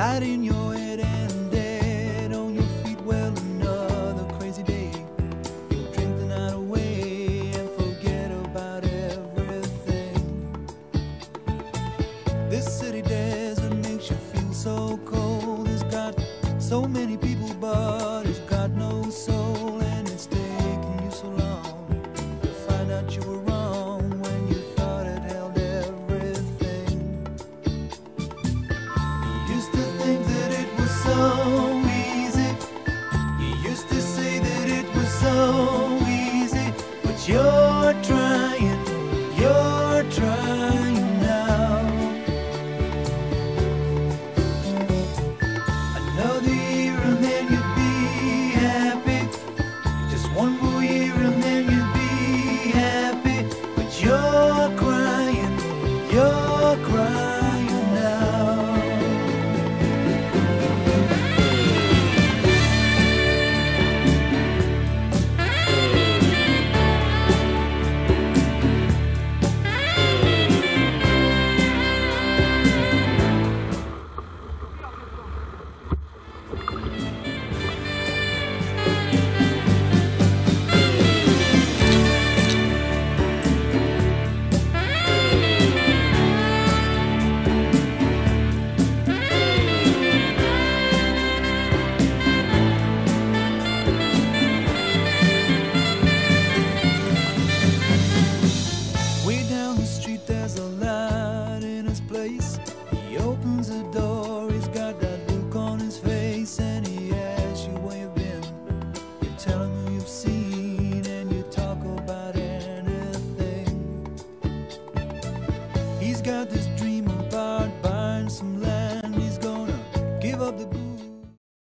lighting your head and dead on your feet. Well, another crazy day. You'll drink the night away and forget about everything. This city desert makes you feel so cold. It's got so many people, but it's got no soul, and it's taking you so long to find out you were so easy, but you're trying, got that look on his face, and he asks you where you've been. You tell him you've seen, and you talk about anything. He's got this dream